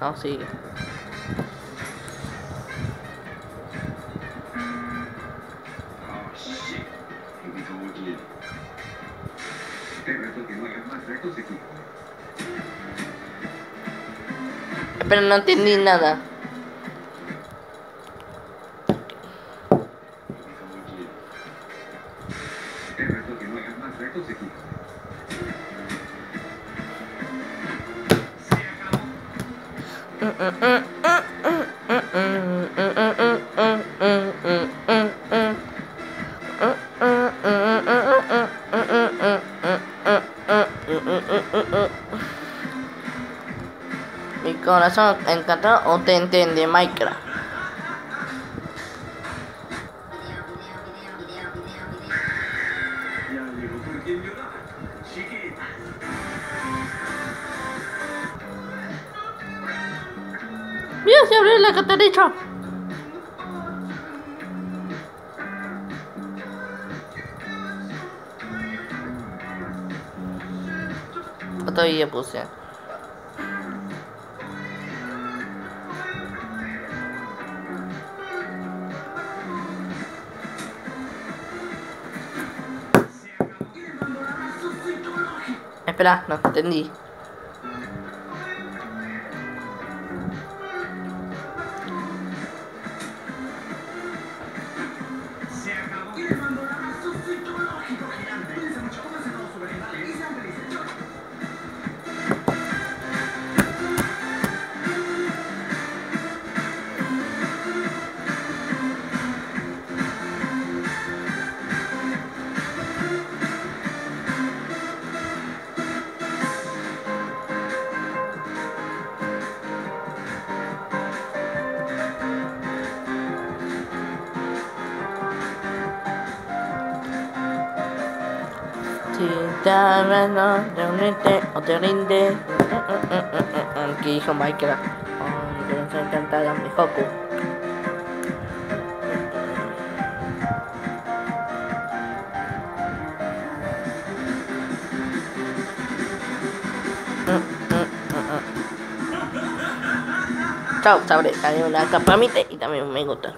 No, sigue. Oh no aquí. Pero no entendí nada. Ubicó aquí. Te reto que no hagas más retos aquí. Se Mi corazón encantado o te entiende Minecraft. Ya llegó por quien lloraba. Chiquita. Mira, se abrió la que te he dicho. Todavía puse. Espera, no entendí. Acabó. Y Si te no te uniste o te rinde. Que dijo Minecraft. Que nos encantara mi Hoku. Chao, sabré, también una capamite y también me gusta.